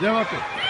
Cevap et.